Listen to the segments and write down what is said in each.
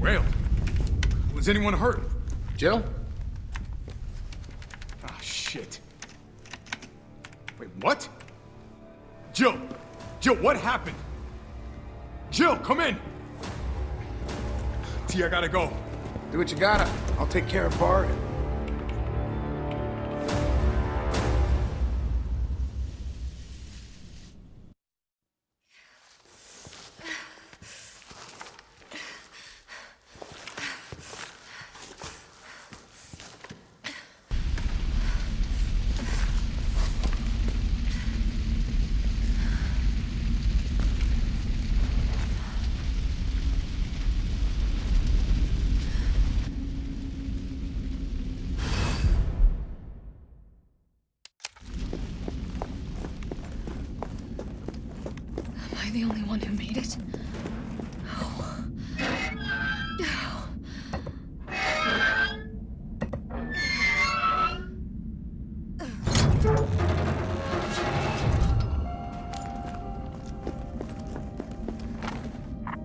derailed. Was anyone hurt? Jill? Ah, shit. Wait, what? Jill! Jill, what happened? Jill, come in! T, I gotta go. Do what you gotta. I'll take care of Bard. I the only one who made it? Oh. Oh.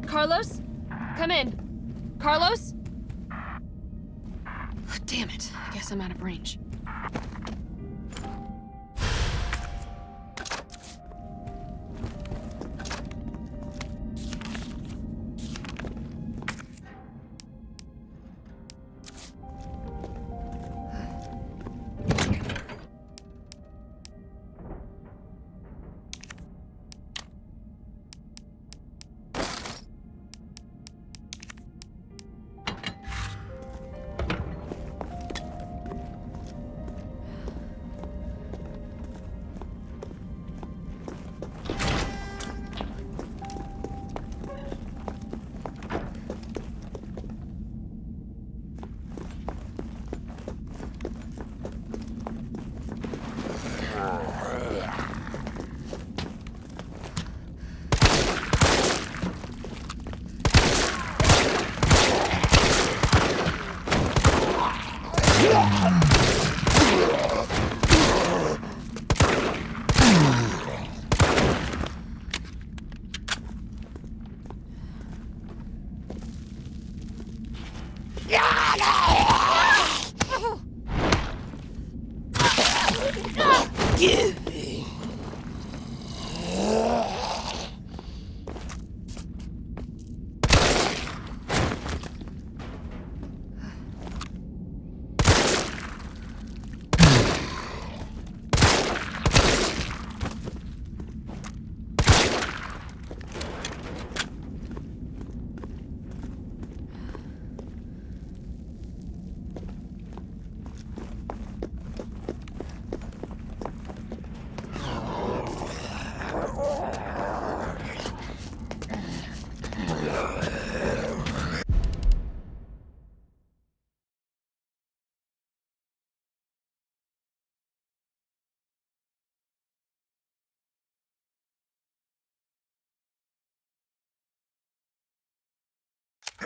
Carlos? Come in. Carlos? Oh, damn it. I guess I'm out of range.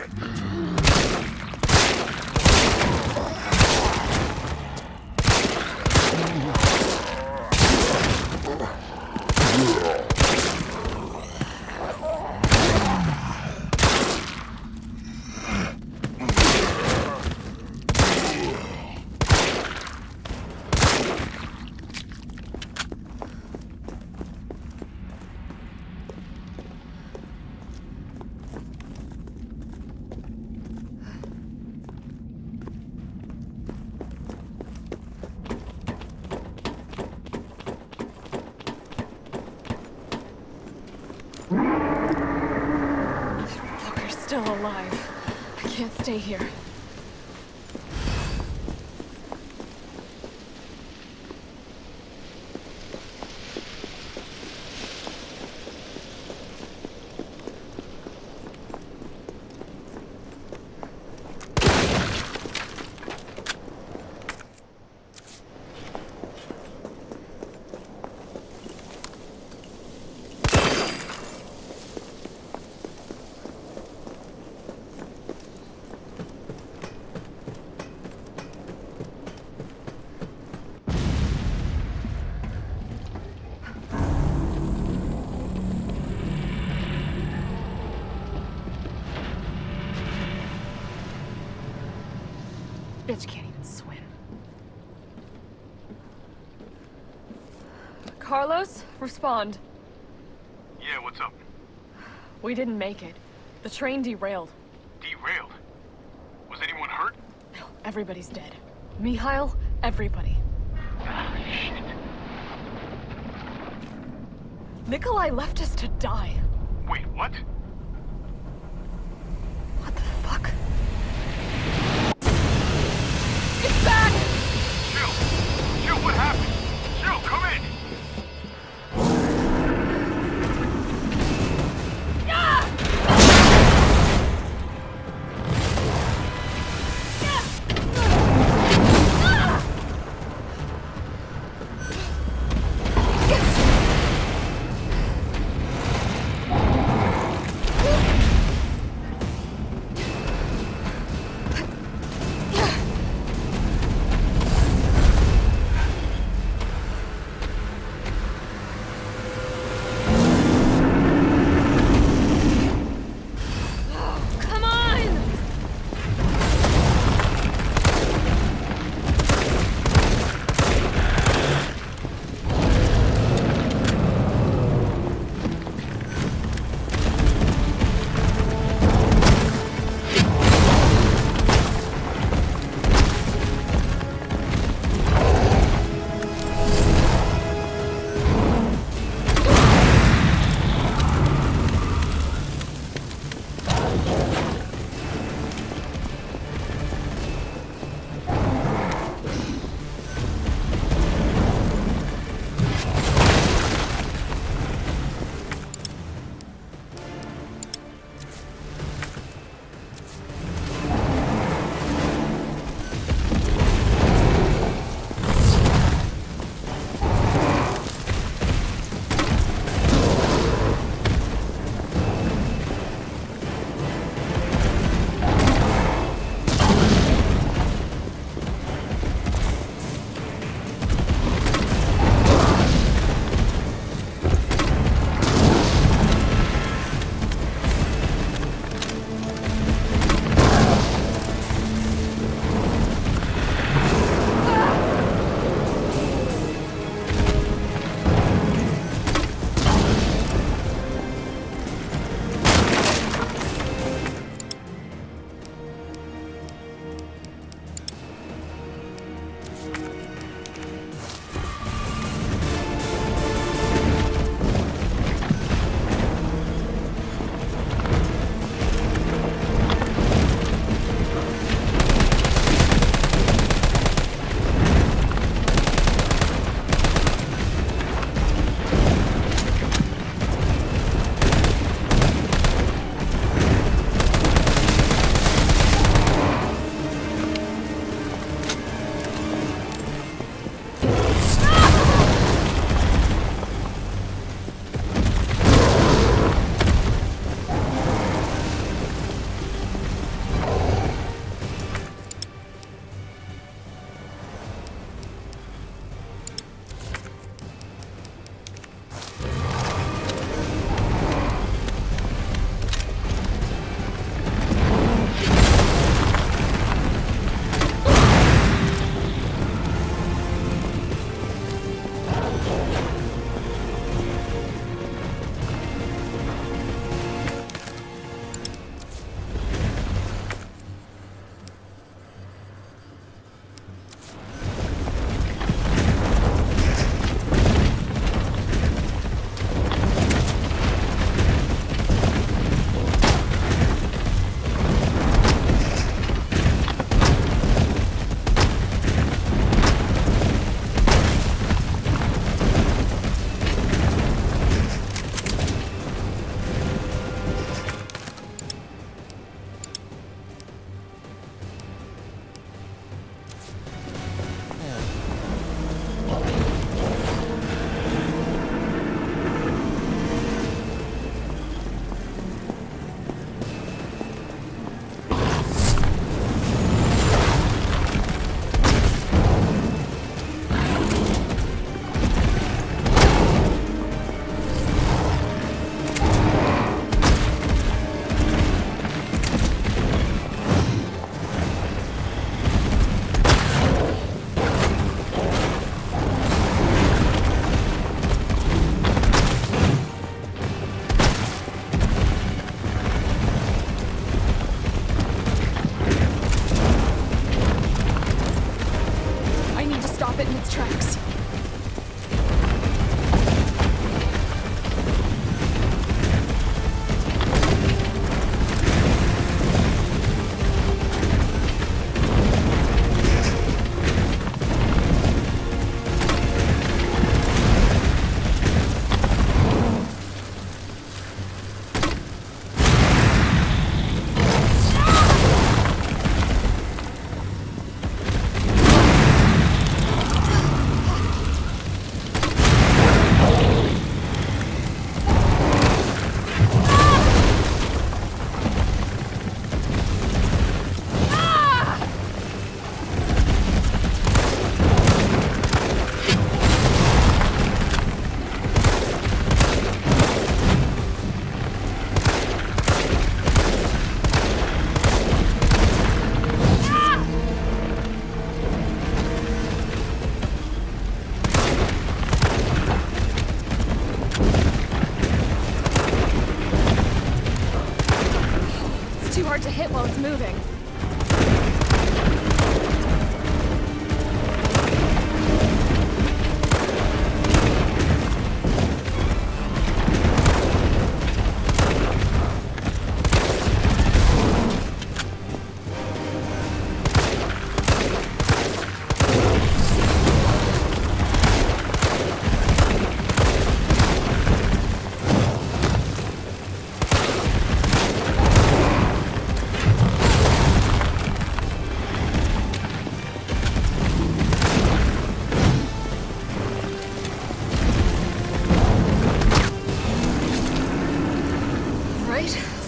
Yeah. Stay here. Carlos, respond. Yeah, what's up? We didn't make it. The train derailed. Derailed. Was anyone hurt? No, everybody's dead. Mikhail, everybody. Ah, shit. Nikolai left us to die. Wait, what? What the fuck? It's back! Jill! Jill, what happened?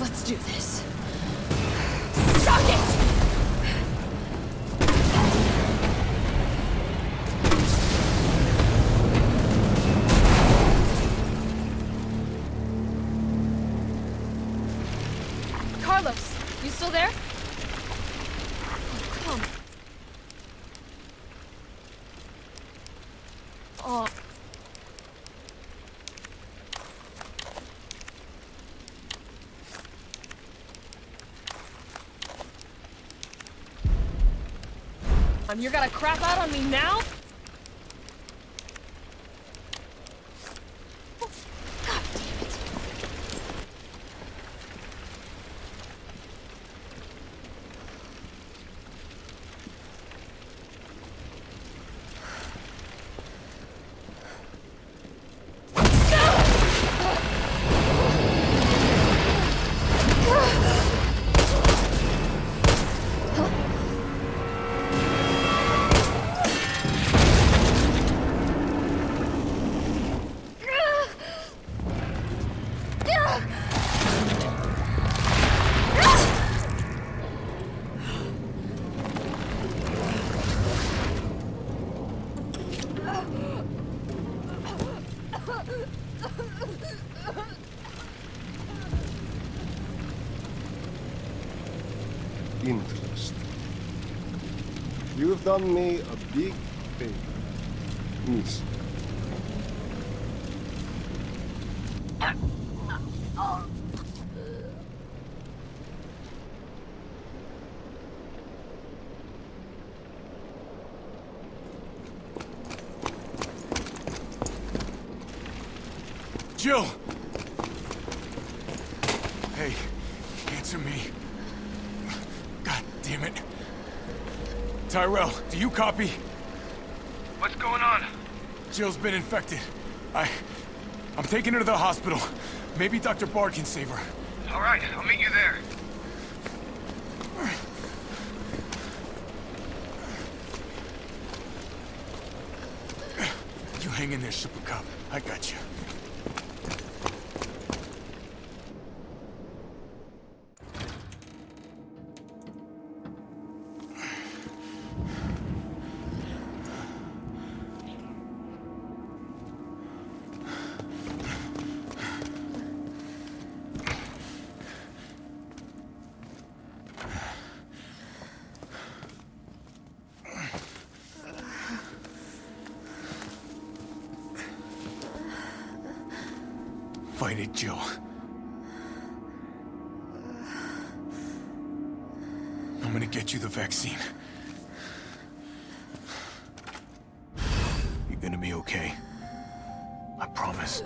Let's do this. Um, you're gonna crap out on me now? Interest. You've done me a big favor, miss. Jill! Hey, answer me. God damn it. Tyrell, do you copy? What's going on? Jill's been infected. I... I'm taking her to the hospital. Maybe Dr. Bard can save her. All right, I'll meet you there. You hang in there, Super Cop. I got you. Fight it, Jill. I'm gonna get you the vaccine. You're gonna be okay. I promise.